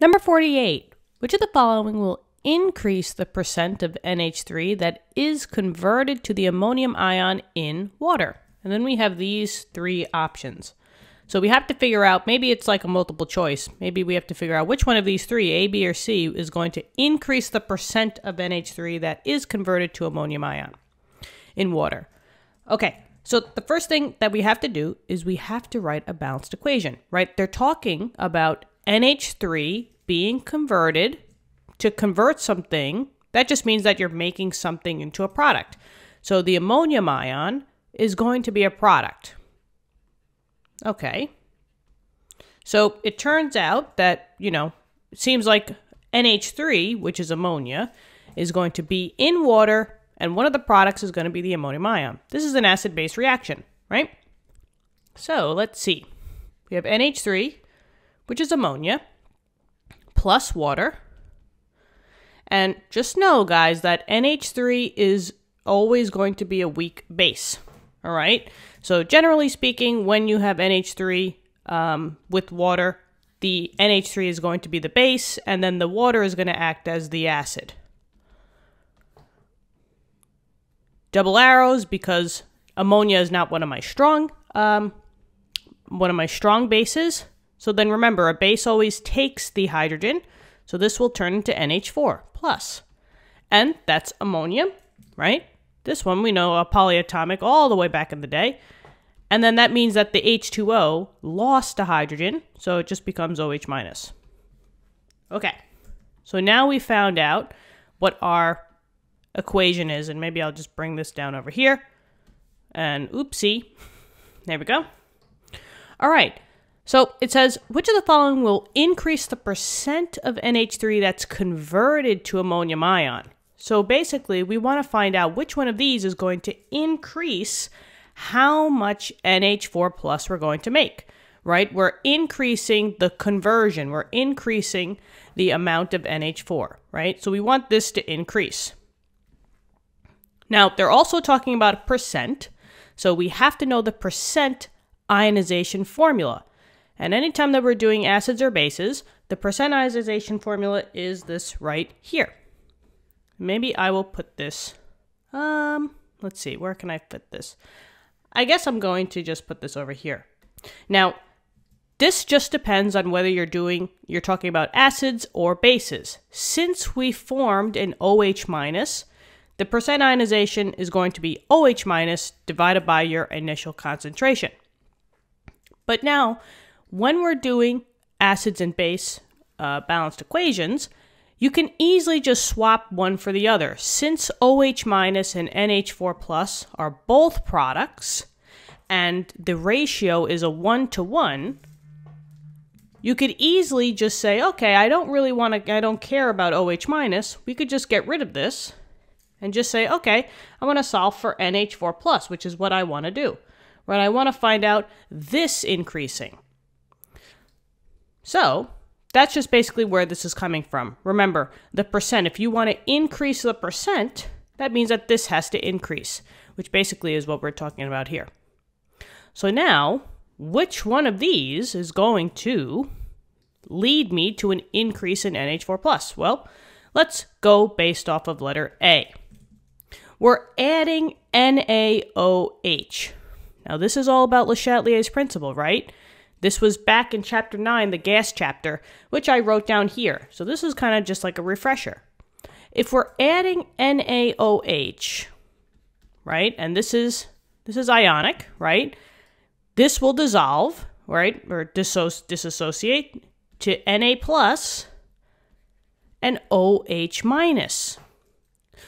Number 48. Which of the following will increase the percent of NH3 that is converted to the ammonium ion in water? And then we have these three options. So we have to figure out, maybe it's like a multiple choice. Maybe we have to figure out which one of these three, A, B, or C, is going to increase the percent of NH3 that is converted to ammonium ion in water. Okay, so the first thing that we have to do is we have to write a balanced equation, right? They're talking about NH3 being converted to convert something, that just means that you're making something into a product. So the ammonium ion is going to be a product. Okay. So it turns out that, you know, seems like NH3, which is ammonia, is going to be in water, and one of the products is going to be the ammonium ion. This is an acid base reaction, right? So let's see. We have NH3, which is ammonia plus water. And just know, guys, that NH3 is always going to be a weak base. All right. So, generally speaking, when you have NH3 um, with water, the NH3 is going to be the base, and then the water is going to act as the acid. Double arrows because ammonia is not one of my strong um, one of my strong bases. So then remember, a base always takes the hydrogen, so this will turn into NH4 plus. And that's ammonia, right? This one we know a polyatomic all the way back in the day. And then that means that the H2O lost a hydrogen, so it just becomes OH minus. Okay, so now we found out what our equation is, and maybe I'll just bring this down over here. And oopsie, there we go. All right, so it says, which of the following will increase the percent of NH3 that's converted to ammonium ion? So basically, we want to find out which one of these is going to increase how much NH4 plus we're going to make, right? We're increasing the conversion, we're increasing the amount of NH4, right? So we want this to increase. Now, they're also talking about percent, so we have to know the percent ionization formula. And anytime that we're doing acids or bases, the percent ionization formula is this right here. Maybe I will put this, um, let's see, where can I fit this? I guess I'm going to just put this over here. Now, this just depends on whether you're doing, you're talking about acids or bases. Since we formed an OH minus, the percent ionization is going to be OH minus divided by your initial concentration. But now, when we're doing acids and base uh, balanced equations, you can easily just swap one for the other. Since OH minus and NH4 plus are both products, and the ratio is a one to one, you could easily just say, okay, I don't really want to, I don't care about OH minus. We could just get rid of this and just say, okay, I want to solve for NH4 plus, which is what I want to do. Right? I want to find out this increasing. So that's just basically where this is coming from. Remember, the percent, if you want to increase the percent, that means that this has to increase, which basically is what we're talking about here. So now, which one of these is going to lead me to an increase in NH4+. plus? Well, let's go based off of letter A. We're adding NaOH. Now, this is all about Le Chatelier's principle, right? This was back in chapter 9, the gas chapter, which I wrote down here. So this is kind of just like a refresher. If we're adding NaOH, right? And this is this is ionic, right? This will dissolve, right? Or disassociate to Na plus and OH minus.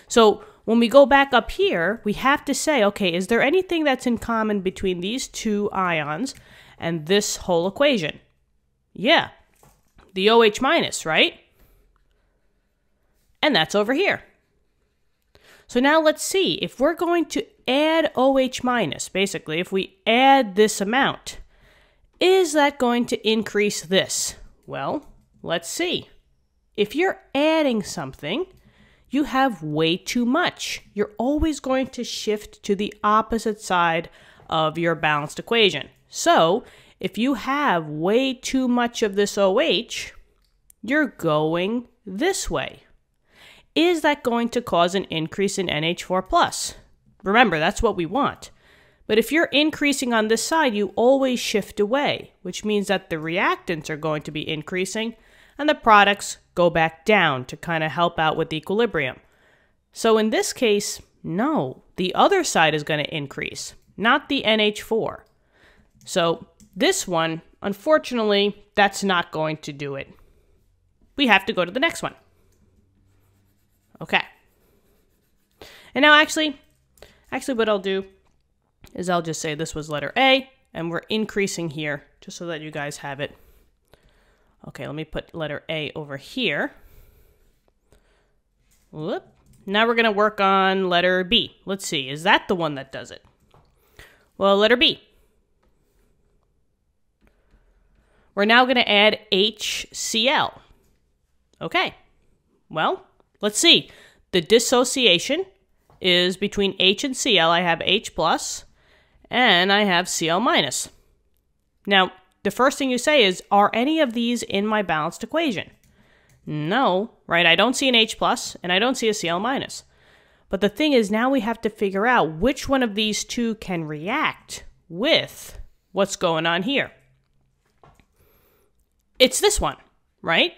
So when we go back up here, we have to say, okay, is there anything that's in common between these two ions and this whole equation? Yeah, the OH minus, right? And that's over here. So now let's see, if we're going to add OH minus, basically, if we add this amount, is that going to increase this? Well, let's see. If you're adding something, you have way too much. You're always going to shift to the opposite side of your balanced equation. So, if you have way too much of this OH, you're going this way. Is that going to cause an increase in NH4 plus? Remember, that's what we want. But if you're increasing on this side, you always shift away, which means that the reactants are going to be increasing and the products go back down to kind of help out with the equilibrium. So in this case, no, the other side is going to increase, not the NH4. So this one, unfortunately, that's not going to do it. We have to go to the next one. Okay. And now actually, actually what I'll do is I'll just say this was letter A, and we're increasing here, just so that you guys have it. Okay, let me put letter A over here. Whoop. Now we're going to work on letter B. Let's see, is that the one that does it? Well, letter B. We're now going to add HCl. Okay, well, let's see. The dissociation is between H and Cl. I have H plus, and I have Cl minus. Now, the first thing you say is, are any of these in my balanced equation? No, right? I don't see an H plus and I don't see a Cl minus. But the thing is, now we have to figure out which one of these two can react with what's going on here. It's this one, right?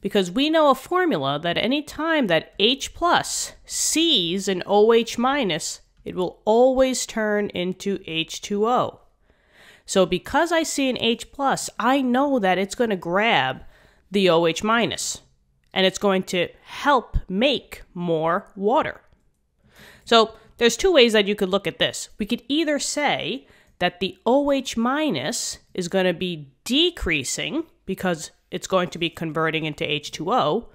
Because we know a formula that any time that H plus sees an OH minus, it will always turn into H2O. So because I see an H plus, I know that it's going to grab the OH minus and it's going to help make more water. So there's two ways that you could look at this. We could either say that the OH minus is going to be decreasing because it's going to be converting into H2O,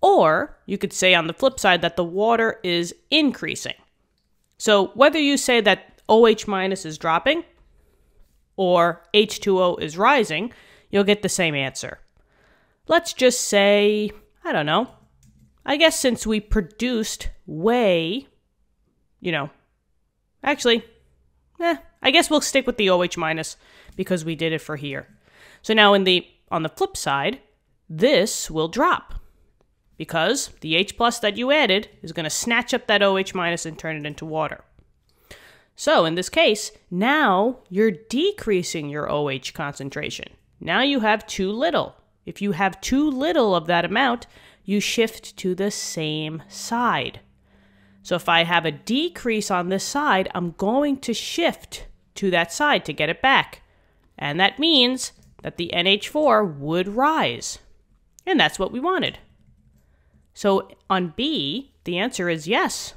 or you could say on the flip side that the water is increasing. So whether you say that OH minus is dropping or H2O is rising, you'll get the same answer. Let's just say, I don't know, I guess since we produced way, you know, actually, eh, I guess we'll stick with the OH minus because we did it for here. So now in the on the flip side, this will drop because the H plus that you added is going to snatch up that OH minus and turn it into water. So in this case, now you're decreasing your OH concentration. Now you have too little. If you have too little of that amount, you shift to the same side. So if I have a decrease on this side, I'm going to shift to that side to get it back. And that means that the NH4 would rise. And that's what we wanted. So on B, the answer is yes.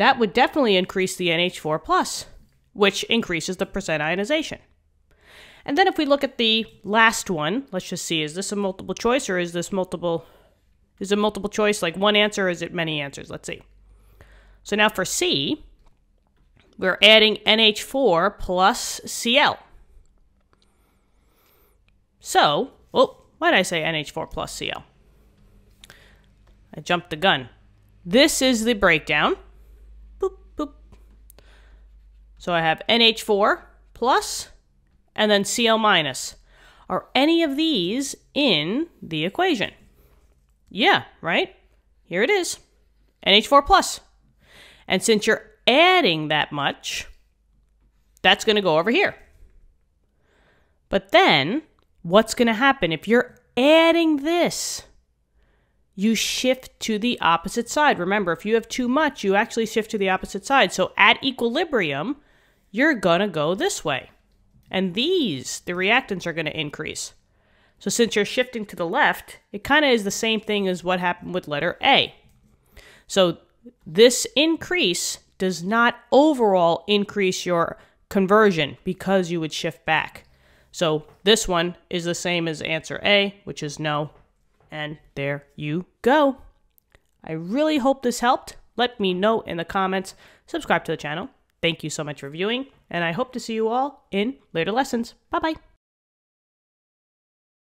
That would definitely increase the NH4 plus, which increases the percent ionization. And then if we look at the last one, let's just see, is this a multiple choice or is this multiple, is it multiple choice like one answer or is it many answers? Let's see. So now for C, we're adding NH4 plus Cl. So, oh, why did I say NH4 plus Cl? I jumped the gun. This is the breakdown. So I have NH4 plus and then Cl minus. Are any of these in the equation? Yeah, right? Here it is. NH4 plus. And since you're adding that much, that's going to go over here. But then what's going to happen if you're adding this? You shift to the opposite side. Remember, if you have too much, you actually shift to the opposite side. So at equilibrium, you're going to go this way. And these, the reactants, are going to increase. So since you're shifting to the left, it kind of is the same thing as what happened with letter A. So this increase does not overall increase your conversion because you would shift back. So this one is the same as answer A, which is no. And there you go. I really hope this helped. Let me know in the comments. Subscribe to the channel. Thank you so much for viewing, and I hope to see you all in later lessons. Bye bye.